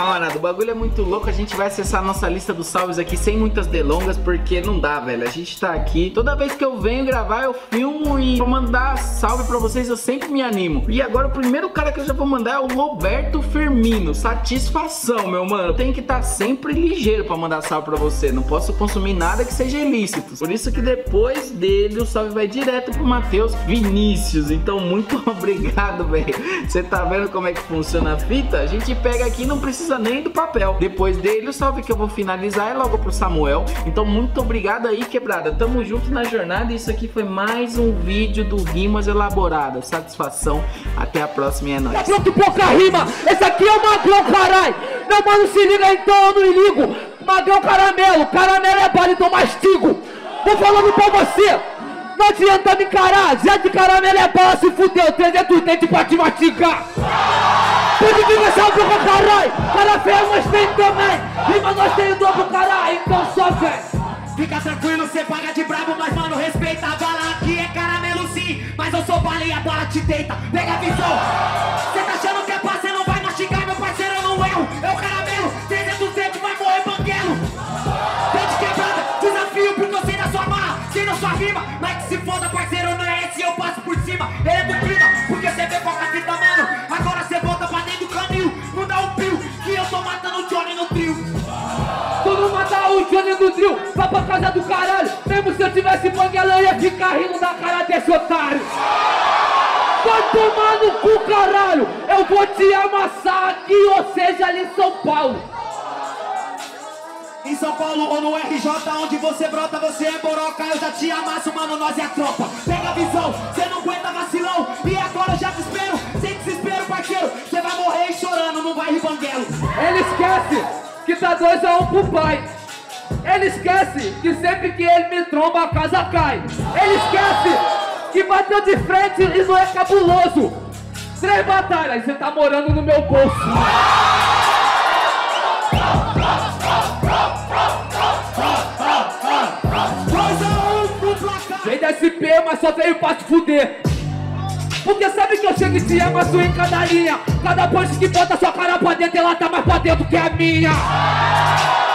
camarada, o bagulho é muito louco. A gente vai acessar a nossa lista dos salves aqui sem muitas delongas, porque não dá, velho. A gente tá aqui. Toda vez que eu venho gravar, eu filmo e vou mandar salve pra vocês. Eu sempre me animo. E agora o primeiro cara que eu já vou mandar é o Roberto Firmino. Satisfação, meu mano. Tem que estar tá sempre ligeiro pra mandar salve pra você. Não posso consumir nada que seja ilícito. Por isso que depois dele o salve vai direto pro Matheus Vinícius. Então, muito obrigado, velho. Você tá vendo como é que funciona a fita? A gente pega aqui e não precisa nem do papel. Depois dele, o salve que eu vou finalizar é logo pro Samuel. Então, muito obrigado aí, quebrada. Tamo junto na jornada. Isso aqui foi mais um vídeo do Rimas Elaboradas. Satisfação. Até a próxima e é nóis. Tá pronto, pouca rima. Esse aqui é o Magrão, caralho. Meu mano, se liga então, eu não ligo. Magrão caramelo. Caramelo é bala, então mastigo. Vou falando pra você. Não adianta me encarar, Zé de caramelo é bala, se fudeu, 300 dentes pra te mastigar. Essa boca, caralho, cara feio, mas tem também. Rima nós tem o dobro, caralho, então vem. Fica tranquilo, cê paga de brabo, mas mano, respeita a bala aqui é caramelo sim. Mas eu sou bala e a bola te deita, pega a visão. Cê tá achando que é paz, cê não vai mastigar, meu parceiro, eu não erro. Eu caramelo, 300 dentes vai morrer banguelo. Dente quebrada, desafio porque eu sei da sua marra, sei da sua rima, mas que se desse otário. Vai tomar no cu, caralho! Eu vou te amassar aqui, ou seja, ali em São Paulo. Em São Paulo ou no RJ, onde você brota, você é boroca, eu já te amasso, mano, nós é a tropa. Pega a visão, cê não aguenta vacilão, e agora eu já te espero, sem desespero, parceiro, cê vai morrer chorando, não vai ribanguelo. Ele esquece que tá 2 a 1 um pro pai. Ele esquece que sempre que ele me tromba a casa cai. Ele esquece que bateu de frente e não é cabuloso. Três batalhas, você tá morando no meu bolso. Vem da SP, mas só veio pra te fuder. Porque sabe que eu chego e te amasso em cada linha. Cada punch que bota sua cara pra dentro, ela tá mais pra dentro que a minha.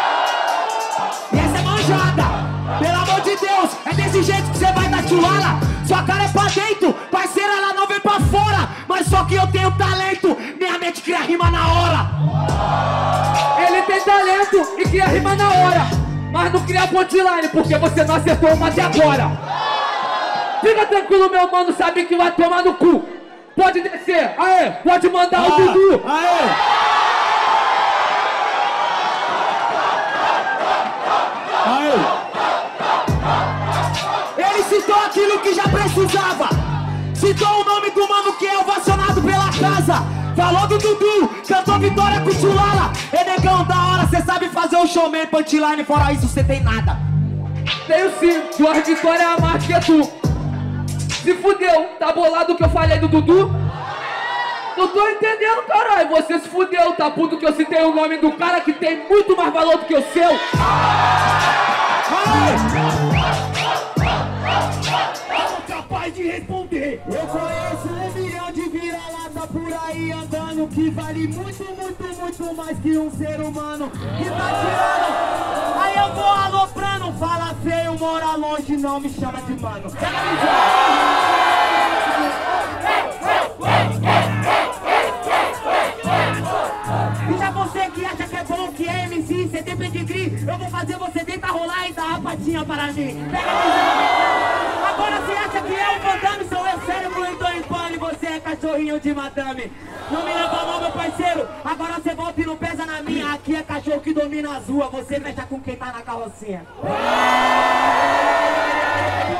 De Deus, é desse jeito que você vai dar tchuala. Sua cara é pra dentro, parceira, ela não vem pra fora. Mas só que eu tenho talento, minha mente cria rima na hora. Ele tem talento e cria rima na hora. Mas não cria punchline, porque você não acertou uma até agora. Fica tranquilo, meu mano, sabe que vai tomar no cu. Pode descer, aê, pode mandar o Dudu. Aê! Precisava. Citou o nome do mano que é ovacionado pela casa. Falou do Dudu, cantou Vitória com Chulala. É negão da hora, cê sabe fazer o showman, punchline, fora isso cê tem nada. Tenho sim, Jorge Vitória é a mais que tu. Se fudeu, tá bolado que eu falei do Dudu? Não tô entendendo, caralho. Você se fudeu, tá puto que eu citei o nome do cara que tem muito mais valor do que o seu. capaz de responder. Eu conheço um milhão de vira-lata por aí andando que vale muito, muito, muito mais que um ser humano que tá tirando. Aí eu vou aloprando, fala feio, mora longe, não me chama de mano. E já você que acha que é bom, que é MC, você tem pedigree, eu vou fazer você deitar rolar e dar a patinha para mim. Pega a visão. Agora você acha que é o Van sou eu cérebro em dois pano e você é cachorrinho de madame. Não me leva mal, meu parceiro, agora você volta e não pesa na minha. Aqui é cachorro que domina as ruas, você mexe com quem tá na carrocinha.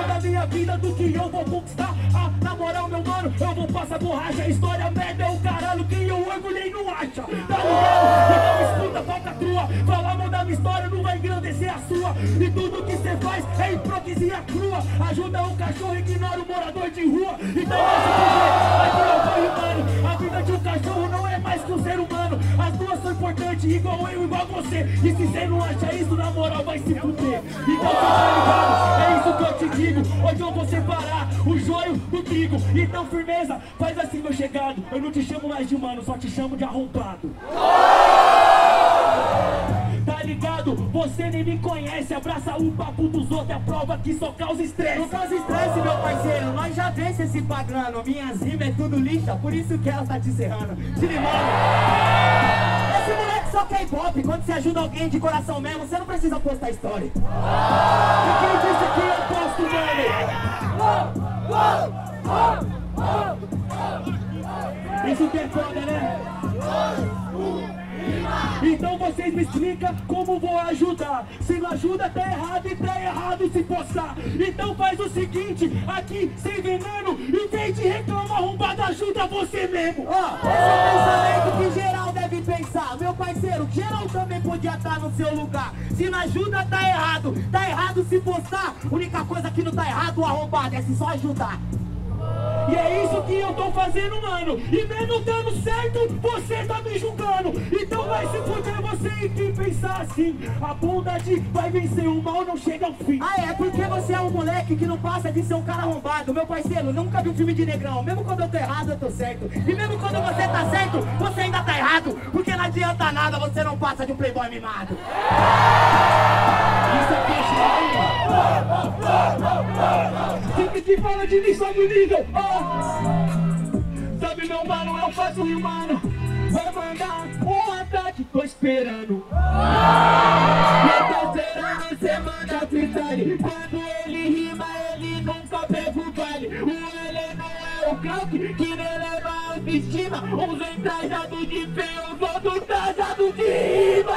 Da minha vida do que eu vou conquistar. Ah, na moral, meu mano, eu vou passar borracha. A história merda é o caralho que eu orgulhei não acha. Tá ligado? Então escuta, falcatrua. Falar mal da minha história não vai engrandecer a sua. E tudo que cê faz é hipocrisia crua. Ajuda o cachorro, ignora o morador de rua. Então vai se fuder, aqui eu vou rimando. A vida de um cachorro não é mais que um ser humano. As duas são importantes, igual eu, igual você. E se cê não acha isso, na moral, vai se fuder. Então tá ligado? É isso que te digo. Hoje eu vou separar o joio do trigo. Então, firmeza, faz assim, meu chegado. Eu não te chamo mais de mano, só te chamo de arrombado. Você nem me conhece, abraça o papo dos outros, é prova que só causa estresse. Não causa estresse, meu parceiro, nós já vence esse pagano Minhas rimas é tudo lixa, por isso que ela tá te serrando Te limando Esse moleque só quer hip-hop Quando você ajuda alguém de coração mesmo, você não precisa postar história E quem disse que eu Isso que é foda, né? Então vocês me explicam como vou ajudar. Se não ajuda, tá errado e tá errado se postar. Então faz o seguinte, aqui sem veneno, em vez de reclamar arrombado, ajuda você mesmo. Esse é o pensamento que geral deve pensar. Meu parceiro, geral também podia estar no seu lugar. Se não ajuda, tá errado. Tá errado se postar. Única coisa que não tá errado, arrombado, é se só ajudar. E é isso que eu tô fazendo, mano. E mesmo dando certo, você tá me julgando. Então vai se fuder você e quem pensar assim. A bondade vai vencer, o mal não chega ao fim. Ah, é porque você é um moleque que não passa de ser um cara arrombado. Meu parceiro, nunca vi um filme de negrão. Mesmo quando eu tô errado, eu tô certo. E mesmo quando você tá certo, você ainda tá errado. Porque não adianta nada, você não passa de um playboy mimado. Que fala de mim, sobe o nível. Oh. Sabe meu mano, eu faço rimando. Vai mandar um ataque, tô esperando. Esperando, cê manda freestyle. Quando ele rima, ele nunca pega o baile. O ele não é o craque que nem leva a autoestima. Uns vem trajado de feio, os outros trajado de rima.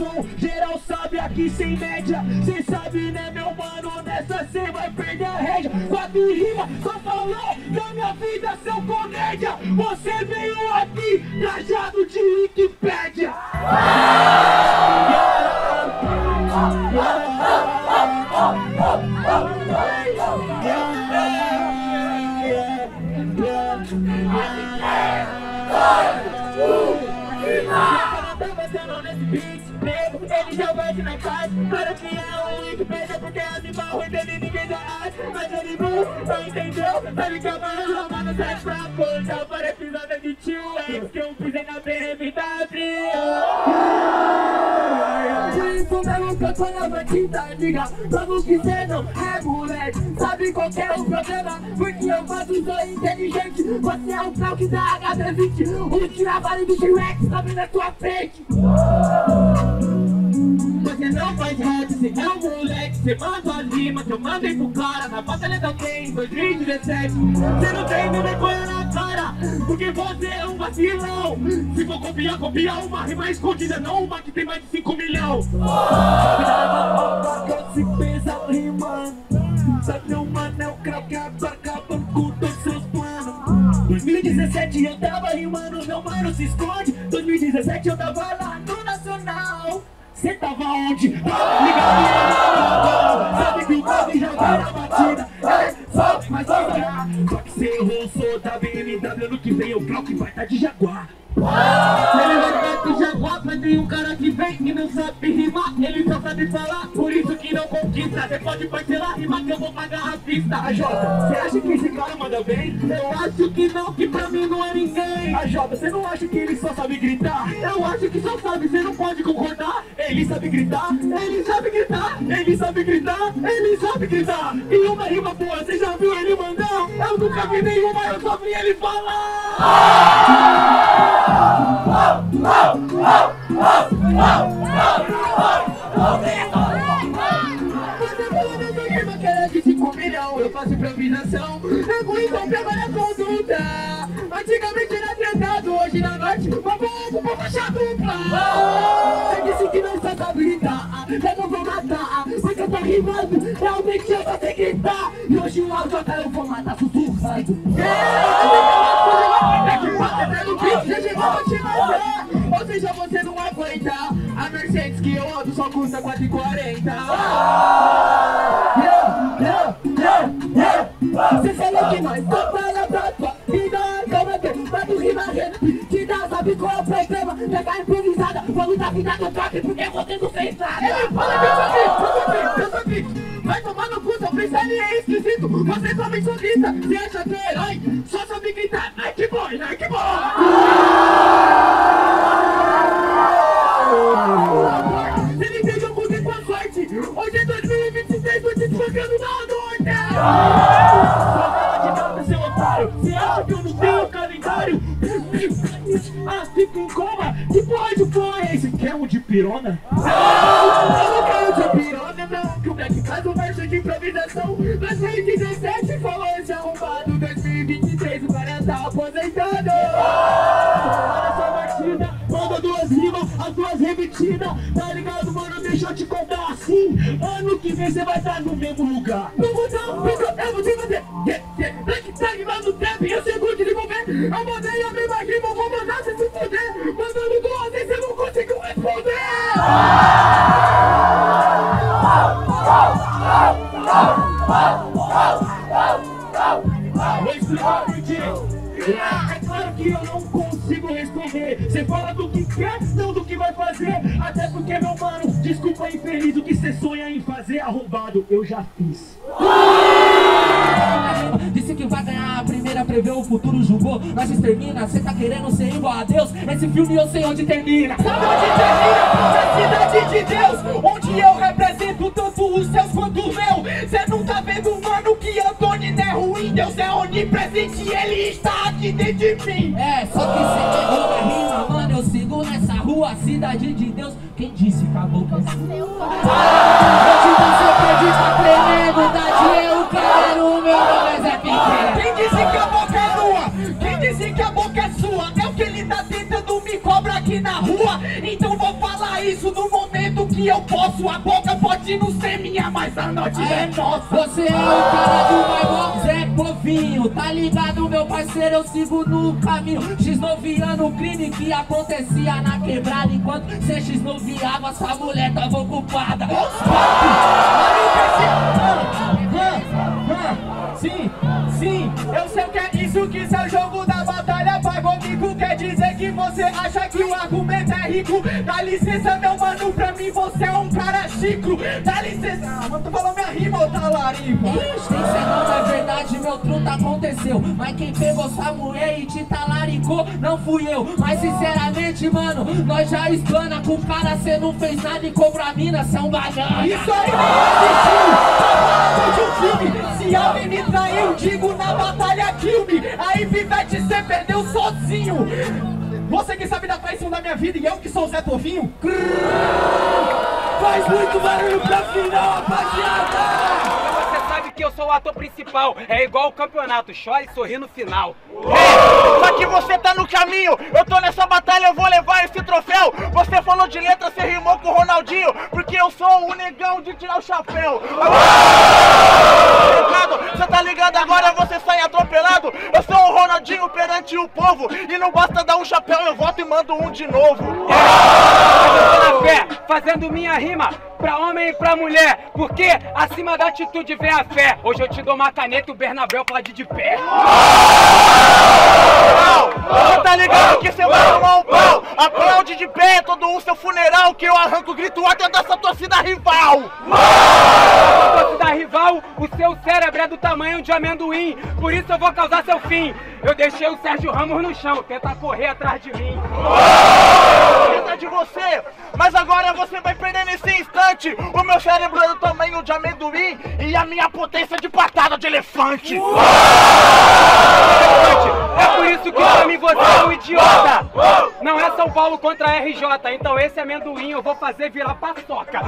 Som, geral sabe aqui sem média. Cê sabe, né, meu mano? Nessa cê vai perder a rédea. Quatro rimas, só falou da minha vida, seu comédia. Você veio aqui trajado de Wikipédia. Para que é o Wikipedia Porque as imagens dele ninguém já acha Mas ele não entendeu. Tá ligado, mano, sai pra porta Para episódio de tio X Que eu pisei na BMW isso mesmo que eu tô na batida, liga Vamos que cê não é moleque. Sabe qual que é o problema? Porque eu faço sou inteligente. Você é o Falk da HB20 O trabalho do T-Rex tá na tua frente você não faz rap, você é um moleque Você manda as rimas que eu mandei pro cara. Na batalha da alguém em 2017 Você não tem nem vergonha na cara Porque você é um vacilão. Se for copiar, copiar uma rima escondida Não uma que tem mais de 5 milhões Quando se pensa rimando Sabe meu mano é o craque acabando com todos seus planos. 2017 eu tava rimando, meu mano se esconde. 2017 eu tava lá Cê tava onde? Ligado Sabe que o Bob já vai na batida. É, só mais devagar Só que cê errou, sou da BMW Ano que vem eu bloco vai tá de Jaguar. Ele vai um cara que vem e não sabe rimar. Ele só sabe falar, por isso que não conquista. Cê pode parcelar, rima que eu vou pagar a pista A Jota, cê acha que esse cara manda bem? Eu acho que não, que pra mim não é ninguém. A Jota, cê não acha que ele só sabe gritar? Eu acho que só sabe, cê não pode concordar. Ele sabe gritar, ele sabe gritar Ele sabe gritar, ele sabe gritar. E uma rima boa, cê já viu ele mandar? Eu nunca vi nenhuma, eu só vi ele falar eu faço improvisação então pega na conduta Antigamente era tratado, hoje na noite Vamos com faixa Você disse que não sabe gritar Eu não vou matar, porque eu tô rimando Realmente eu só sei gritar E hoje o áudio eu vou matar sussurrando É que ter no beat, já chegou a matar Ou seja, você não aguenta A Mercedes que eu ando só custa 4,40 Você falou que nós só fala pra tua vida Calma aí, mas tu rima dá, sabe qual é o problema Pegar em risada, vamos dar vida no top porque você não fez nada. Ele fala que eu sou aqui, eu sou eu. Vai tomar no cu, seu freestyle é esquisito. Você só me solista, você acha que é herói? Só sabe gritar, nada, seu otário. Você acha que eu não tenho calendário? Ah, fica em coma. Que porra de porra é esse? Quer de pirona? Eu que vem você vai estar no mesmo lugar. Não vou dar um problema de você. Black tag lá no trap, eu sei muito de mover. Eu mandei a mesma rima, eu vou mandar você se fuder. Mandando duas vezes, você não conseguiu responder. Ah, é claro que eu não consigo responder. Você fala do não do que vai fazer. Até porque, meu mano, desculpa infeliz, o que você sonha em fazer arrombado, eu já fiz. Disse que vai ganhar a primeira, prevê o futuro, julgou, nós extermina. Cê tá querendo ser igual a Deus? Esse filme eu sei onde termina. Sabe onde termina? Na cidade de Deus, onde eu represento tanto os seus quanto o meu. Cê não tá vendo, que Antônio não é ruim. Deus é onipresente e ele está aqui dentro de mim. É, só que cê pegou na rima, mano. Eu sigo nessa rua, cidade de Deus. Quem disse que a boca é sua? Hoje você acredita tremendo, Dade, eu quero o meu nome é Zé Pequeno. Quem disse que a boca é nua? Quem disse que a boca é sua? É o que ele tá tentando me cobrar aqui na rua. Então vou falar isso no momento que eu posso. A boca pode não ser minha, mas a noite é nossa. Você é o cara do bairro Zé Povinho. Tá ligado, meu parceiro? Eu sigo no caminho. X9 o crime que acontecia na quebrada. Enquanto cê X9ava, sua mulher tava ocupada. Sim, sim, eu sei que é isso, que isso é jogo da batalha. Pagodico quer dizer que você acha que o argumento é rico. Dá licença, meu mano, pra mim você é um chico Dá licença, mas tu falou minha rima, ô talarico. Ixi, Tem cê não, na verdade meu truta aconteceu. Mas quem pegou sua mulher e te talaricou não fui eu. Mas sinceramente, mano, nós já explana Com o cara cê não fez nada e cobrou a mina, cê é um banana Isso aí não existiu, tá de um filme. Se alguém me traiu, digo na batalha kill me Aí Vivete, cê perdeu sozinho. Você que sabe da traição da minha vida e eu que sou o Zé Povinho Faz muito barulho pra final, rapaziada Você sabe que eu sou o ator principal. É igual o campeonato, chora e sorri no final. Só que você tá no caminho, eu tô nessa batalha, eu vou levar esse troféu. Você falou de letra, você rimou com o Ronaldinho, porque eu sou o negão de tirar o chapéu. Você tá ligado agora, você sai atropelado. Eu sou o Ronaldinho perante o povo, e não basta dar um chapéu, eu volto e mando um de novo. Eu tô na fé, fazendo minha rima pra homem e pra mulher. Porque acima da atitude vem a fé. Hoje eu te dou uma caneta e o Bernabéu pode de pé. Você tá ligado que você vai tomar um pau? Aplaude de pé todo o seu funeral, que eu arranco o grito até dessa torcida rival. Se fosse da rival, o seu cérebro é do tamanho de amendoim. Por isso eu vou causar seu fim. Eu deixei o Sérgio Ramos no chão, tenta correr atrás de mim. Treta de você, mas agora você vai perder nesse instante. O meu cérebro é do tamanho de amendoim e a minha potência de patada de elefante. É por isso que pra mim você é um idiota. Não é São Paulo contra a RJ, então esse amendoim eu vou fazer virar paçoca.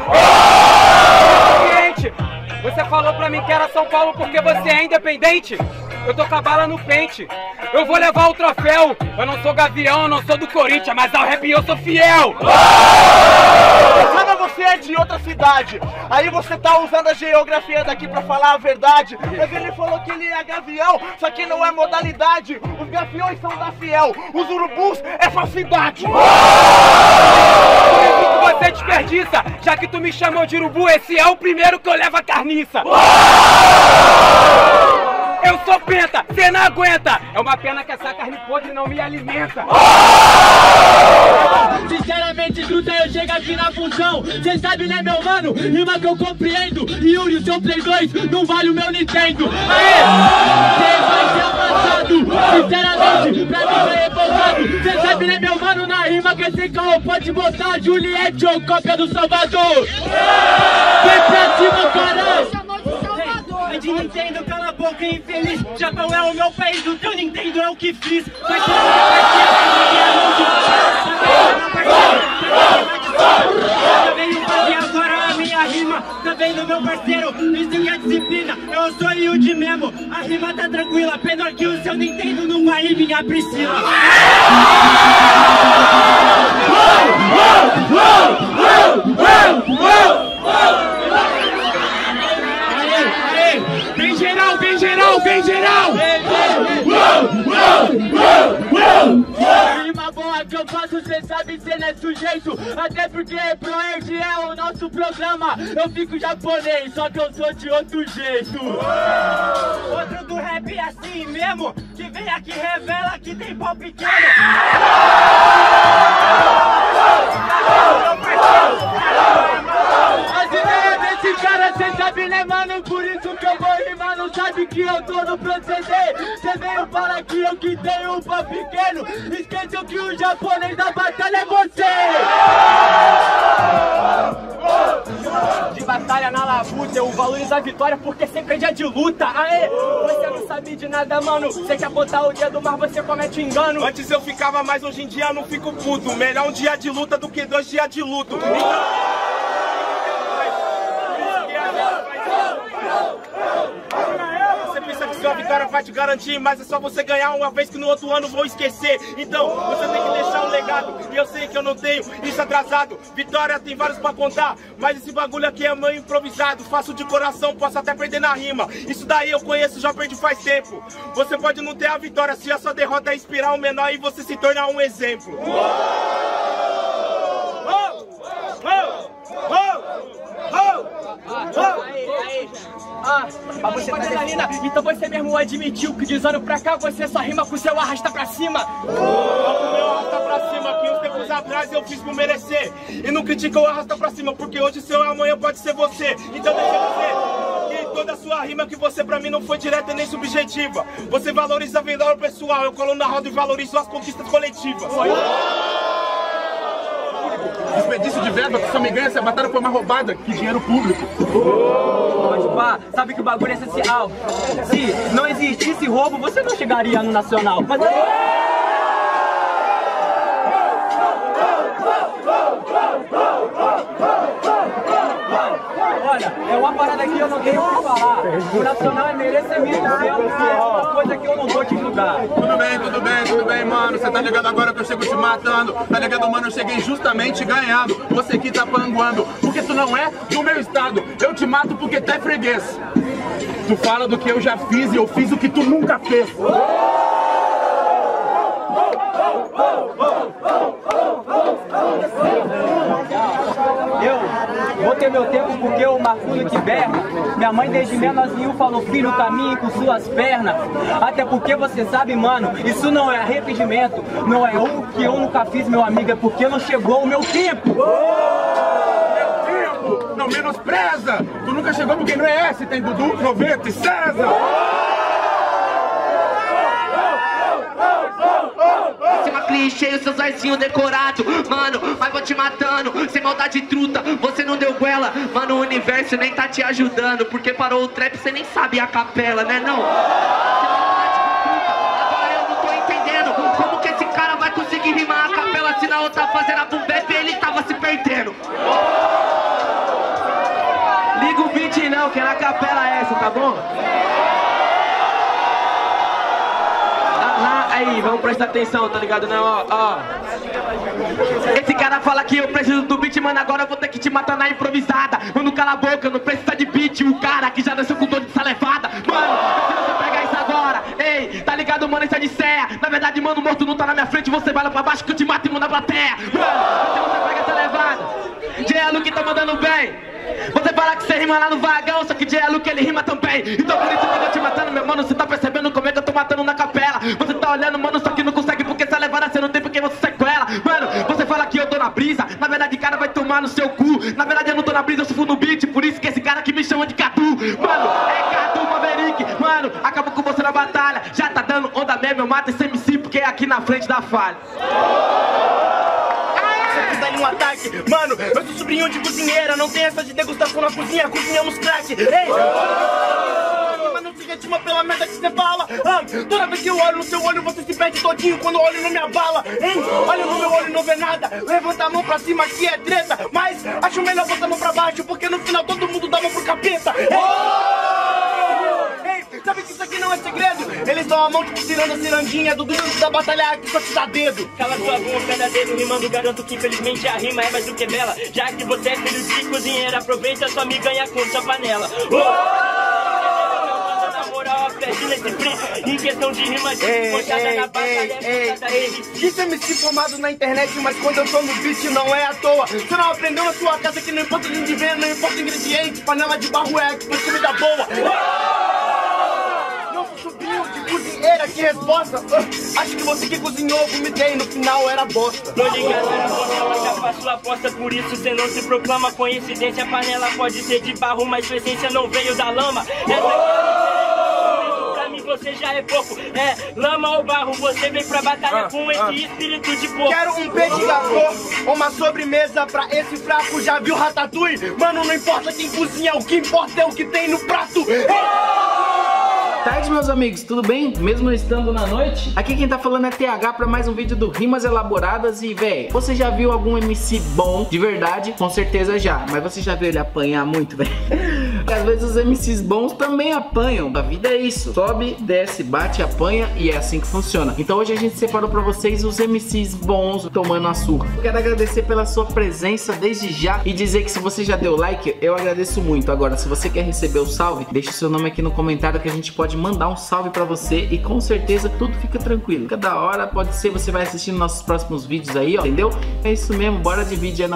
Cliente, você falou pra mim que era São Paulo porque você é independente? Eu tô com a bala no pente. Eu vou levar o troféu. Eu não sou gavião, eu não sou do Corinthians, mas ao rap eu sou fiel. Pensando você é de outra cidade, aí você tá usando a geografia daqui pra falar a verdade. Mas ele falou que ele é gavião, só que não é modalidade. Os gaviões são da fiel, os urubus é falsidade. Você desperdiça, já que tu me chamou de urubu, esse é o primeiro que eu levo a carniça. Eu sou penta, cê não aguenta. É uma pena que essa carne podre não me alimenta. Sinceramente, truta, eu chego aqui na função. Cê sabe, né, meu mano? Rima que eu compreendo. Yuri, o seu Play 2 não vale o meu Nintendo. Aê! Cê vai ser amassado. Sinceramente, pra mim foi revoltado. Cê sabe, né, meu mano? Na rima que esse carro pode botar Juliette ou cópia do Salvador. Infeliz. Japão é o meu país, o teu Nintendo é o que fiz. Vai ser Eu venho fazer agora a minha rima. Tá vendo, meu parceiro? Isso que é disciplina. Eu sou Yudi mesmo. A rima tá tranquila. Pena que o seu Nintendo não vai minha Priscila. Aê, bem geral! Rima boa que eu faço, cê sabe, cê não é sujeito Até porque ProErd é o nosso programa Eu fico japonês, só que eu sou de outro jeito Outro do rap é assim mesmo. Que vem aqui e revela que tem pau pequeno. As ideias desse cara, cê sabe, né, mano? Por isso sabe que eu tô no proceder Cê veio falar que eu que tenho um pau pequeno Esqueceu que o japonês da batalha é você De batalha na labuta, eu valorizo a vitória porque sempre é dia de luta. Aê, você não sabe de nada, mano. Você quer botar o dedo, mas você comete engano. Antes eu ficava, mas hoje em dia eu não fico puto. Melhor um dia de luta do que dois dias de luto. Você sua vitória vai te garantir, mas é só você ganhar uma vez que no outro ano vou esquecer. Então, você tem que deixar um legado. E eu sei que eu não tenho isso atrasado. Vitória tem vários pra contar, mas esse bagulho aqui é meio improvisado. Faço de coração, posso até perder na rima. Isso daí eu conheço, já perdi faz tempo. Você pode não ter a vitória se a sua derrota é inspirar o menor e você se tornar um exemplo. Ah, você tá adrenalina, então você mesmo admitiu que de ano pra cá você só rima com seu arrasta pra cima. O meu arrasta pra cima que uns tempos atrás eu fiz por merecer. E não critica o arrasta pra cima, porque hoje seu amanhã pode ser você. Então deixa eu dizer que toda sua rima que você pra mim não foi direta nem subjetiva. Você valoriza a vida pessoal, eu colo na roda e valorizo as conquistas coletivas. Desperdício de verba que só me ganha se a batalha foi uma roubada. Que dinheiro público. Pode pá, sabe que o bagulho é essencial. Se não existisse roubo, você não chegaria no Nacional. Mas... Olha, é uma parada que eu não tenho o que falar. O Nacional é merecimento seu, é uma coisa que eu não vou te julgar. Tudo bem, tudo bem, tudo bem, mano. Você tá ligado agora que eu chego te matando. Tá ligado, mano? Eu cheguei justamente ganhando. Você que tá panguando. Porque tu não é do meu estado. Eu te mato porque tu é freguês. Tu fala do que eu já fiz e eu fiz o que tu nunca fez. Ter meu tempo porque o Marcudo que berra. Minha mãe desde menorzinho falou, filho, caminhe com suas pernas. Até porque você sabe, mano, isso não é arrependimento. Não é o que eu nunca fiz, meu amigo, é porque não chegou o meu tempo. Tempo, Não menospreza! Tu nunca chegou porque não é esse, tem Dudu, 90 e César! Cima os seus arzinhos decorados Mano, mas vou te matando Sem maldade truta, você não deu goela Mano, o universo nem tá te ajudando Porque parou o trap, você nem sabe a capela, né não? Agora eu não tô entendendo Como que esse cara vai conseguir rimar a capela Se na outra fazendo a boom bap ele tava se perdendo Liga o beat não, que é na capela essa, tá bom? Aí, vamos prestar atenção, tá ligado? Não, ó, ó. Esse cara fala que eu preciso do beat, mano, agora eu vou ter que te matar na improvisada. Mano, cala a boca, não precisa de beat. O cara que já desceu com dor de salevada. Mano, se você pegar isso agora, ei, tá ligado, mano, isso é de sé. Na verdade, mano, morto não tá na minha frente, você vai lá pra baixo que eu te mato e mando na plateia. Mano, você pega essa levada, Diano que tá mandando bem. Você fala que você rima lá no vagão, só que de Luke ele rima também. Então por isso que eu tô te matando, meu mano. Você tá percebendo como é que eu tô matando na capela? Você tá olhando, mano, só que não consegue porque essa levada você não tem porque você sequela. Mano, você fala que eu tô na brisa. Na verdade, cara vai tomar no seu cu. Na verdade, eu não tô na brisa, eu sufo no beat. Por isso que esse cara aqui me chama de Cadu. Mano, é Cadu Maverick. Mano, acabo com você na batalha. Já tá dando onda mesmo, eu mato esse MC porque é aqui na frente da falha. Dá um ataque, mano, eu sou sobrinho de cozinheira, não tem essa de degustação na cozinha, cozinhamos crack. Ei! Mas não se retima pela merda que você fala. Ah, toda vez que eu olho no seu olho, você se perde todinho quando olho no minha bala. Hein? Olha no meu olho não vê nada. Levanta a mão pra cima que é treta. Mas acho melhor botar a mão pra baixo, porque no final todo mundo dá mão pro capeta. Ei! Ei, que não é segredo? Eles dão a mão tipo tirando a cirandinha do duro da batalha que só dá dedo. Cala sua boca, dá dedo rimando, garanto que infelizmente a rima é mais do que bela. Já que você é filho de cozinheiro, aproveita sua me ganha com sua panela. Na moral. Em questão de rima, de Ei, ei, na batalha, ei, ei, de é MC formado na internet, mas quando eu tô no beat não é à toa. Você não aprendeu na sua casa que não importa onde vem, não importa o ingrediente, panela de barro é que você comida boa. Não sou sobrinho de cozinheira, que resposta. Ah, Acho que você que cozinhou, vomitei, no final era bosta. Tô ligado, eu já faço aposta, por isso cê não se proclama coincidência. A panela pode ser de barro, mas sua essência não veio da lama. Essa pra mim você já é pouco. É lama ou barro, você vem pra batalha com esse espírito de porco. Quero um peixe garçom, uma sobremesa pra esse fraco. Já viu ratatouille? Mano, não importa quem cozinha, o que importa é o que tem no prato. Tarde, meus amigos, tudo bem? Mesmo estando na noite? Aqui quem tá falando é TH pra mais um vídeo do Rimas Elaboradas e, véi, você já viu algum MC bom de verdade? Com certeza já, mas você já viu ele apanhar muito, véi? Porque às vezes os MCs bons também apanham. A vida é isso. Sobe, desce, bate, apanha e é assim que funciona. Então hoje a gente separou pra vocês os MCs bons tomando a surra. Eu quero agradecer pela sua presença desde já e dizer que se você já deu like, eu agradeço muito. Agora, se você quer receber o salve, deixe o seu nome aqui no comentário que a gente pode mandar um salve pra você e com certeza tudo fica tranquilo. Cada hora pode ser, você vai assistindo nossos próximos vídeos aí, ó, entendeu? É isso mesmo, bora de vídeo, é nóis.